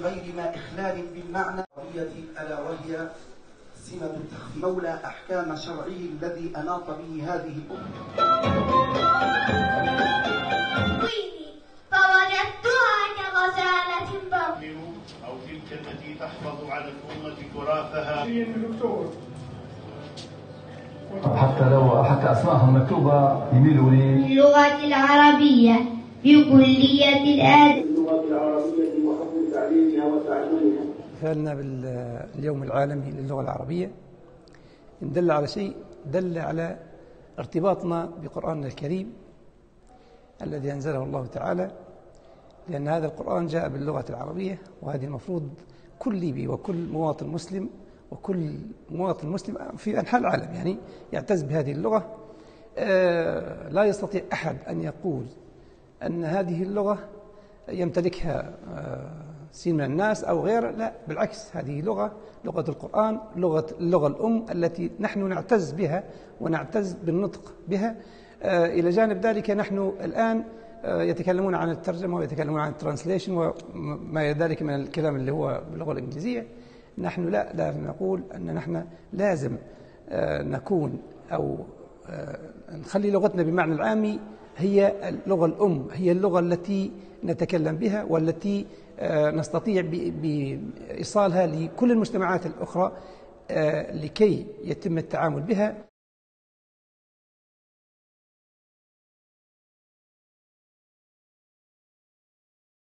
بغير ما إخلال بالمعنى ألا وهي سمة التخفيف. مولى أحكام شرعه الذي أناط به هذه الأمة. فوجدتها كغزالة بر أو تلك التي تحفظ على الأمة تراثها. حتى لو حتى أسمائهم مكتوبة يميلوا لي اللغة العربية بكلية الأدب. اللغة احتفالنا باليوم العالمي للغة العربية. إن دل على شيء دل على ارتباطنا بقرآننا الكريم الذي أنزله الله تعالى لأن هذا القرآن جاء باللغة العربية وهذه المفروض كل ليبي وكل مواطن مسلم وكل مواطن مسلم في أنحاء العالم يعني يعتز بهذه اللغة. آه، لا يستطيع أحد أن يقول أن هذه اللغة يمتلكها آه، سين من الناس أو غير لا بالعكس هذه لغة لغة القرآن لغة اللغة الأم التي نحن نعتز بها ونعتز بالنطق بها. آه، إلى جانب ذلك نحن الآن آه، يتكلمون عن الترجمة ويتكلمون عن الترانسليشن وما ذلك من الكلام اللي هو باللغة الإنجليزية. نحن لا لازم نقول أن نحن لازم آه، نكون أو نخلي لغتنا بمعنى العامي هي اللغة الأم هي اللغة التي نتكلم بها والتي نستطيع بإيصالها لكل المجتمعات الأخرى لكي يتم التعامل بها.